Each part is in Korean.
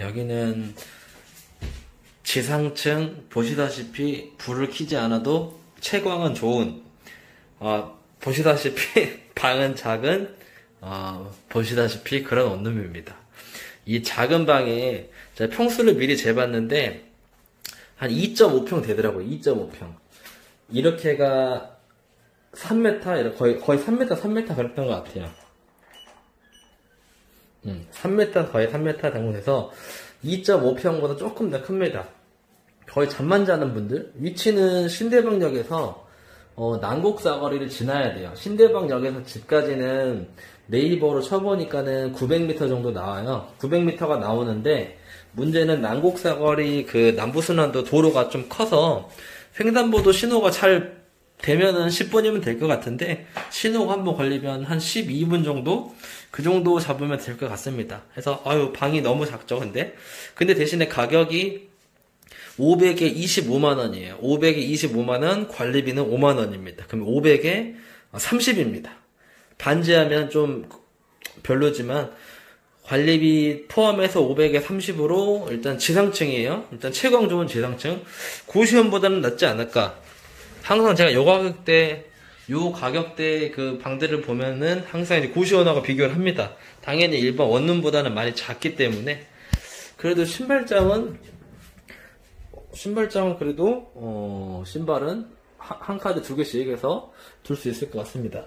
여기는 지상층 보시다시피 불을 켜지 않아도 채광은 좋은 어, 보시다시피 방은 작은 어, 보시다시피 그런 원룸입니다. 이 작은 방에 제가 평수를 미리 재봤는데 한 2.5평 되더라고요. 2.5평. 이렇게가 3m, 거의, 거의 3m, 3m 그랬던 것 같아요. 음, 3m, 거의 3m 정도 돼서 2.5평보다 조금 더 큽니다. 거의 잠만 자는 분들 위치는 신대방역에서 어, 난곡 사거리를 지나야 돼요. 신대방역에서 집까지는 네이버로 쳐보니까는 900m 정도 나와요. 900m가 나오는데 문제는 난곡 사거리 그 남부순환도 도로가 좀 커서 횡단보도 신호가 잘 되면은 10분이면 될 것 같은데 신호가 한 번 걸리면 한 12분 정도 그 정도 잡으면 될 것 같습니다. 그래서 아유 방이 너무 작죠, 근데 근데 대신에 가격이 500에 25만 원이에요. 500에 25만 원, 관리비는 5만 원입니다. 그럼 500에 30입니다. 반지하면 좀 별로지만 관리비 포함해서 500에 30으로 일단 지상층이에요. 일단 채광 좋은 지상층. 고시원보다는 낫지 않을까. 항상 제가 요 가격대 요 가격대 그 방들을 보면은 항상 이제 고시원하고 비교를 합니다. 당연히 일반 원룸보다는 많이 작기 때문에 그래도 신발장은 신발장은 그래도 어, 신발은 한, 한 카드 두 개씩 해서 둘 수 있을 것 같습니다.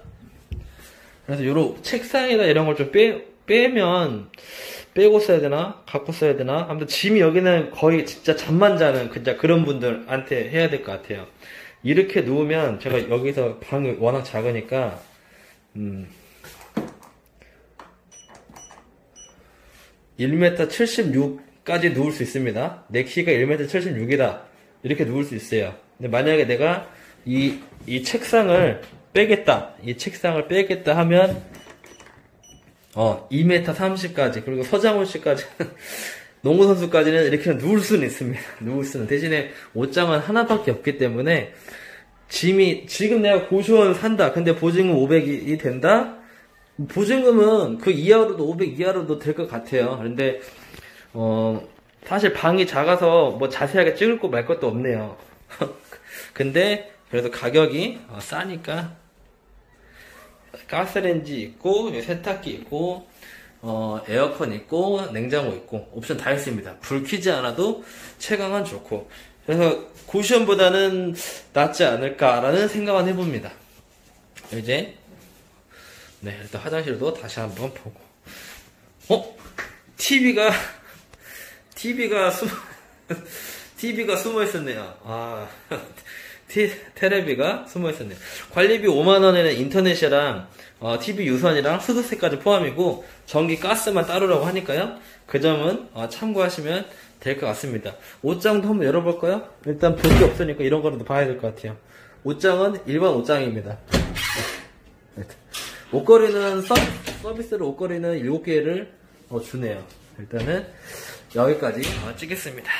그래서 요런 책상이나 이런 걸 좀 빼, 빼면 빼고 써야 되나 갖고 써야 되나 아무튼 짐이 여기는 거의 진짜 잠만 자는 진짜 그런 분들한테 해야 될 것 같아요. 이렇게 누우면 제가 여기서 방이 워낙 작으니까 음 1m 76까지 누울 수 있습니다. 내 키가 1m 76이다. 이렇게 누울 수 있어요. 근데 만약에 내가 이, 이 책상을 빼겠다. 이 책상을 빼겠다 하면, 어, 2m 30까지, 그리고 서장훈 씨까지, 농구 선수까지는 이렇게 누울 수는 있습니다. 누울 수는. 대신에 옷장은 하나밖에 없기 때문에, 짐이, 지금 내가 고시원 산다. 근데 보증금 500이 된다? 보증금은 그 이하로도 500 이하로도 될 것 같아요. 그런데 어 사실 방이 작아서 뭐 자세하게 찍을 거 말 것도 없네요. 근데 그래도 가격이 어, 싸니까 가스레인지 있고 세탁기 있고 어, 에어컨 있고 냉장고 있고 옵션 다 있습니다. 불 켜지 않아도 채광은 좋고 그래서 고시원보다는 낫지 않을까라는 생각만 해봅니다. 이제 네, 일단 화장실도 다시 한번 보고. 어? TV가, TV가 숨, TV가 숨어 있었네요. 아, 티, 테레비가 숨어 있었네요. 관리비 5만원에는 인터넷이랑, 어, TV 유선이랑 수도세까지 포함이고, 전기 가스만 따르라고 하니까요. 그 점은, 어, 참고하시면 될 것 같습니다. 옷장도 한번 열어볼까요? 일단 볼 게 없으니까 이런 거라도 봐야 될 것 같아요. 옷장은 일반 옷장입니다. 옷걸이는 서, 서비스로 옷걸이는 7개를 어, 주네요. 일단은 여기까지 어, 찍겠습니다.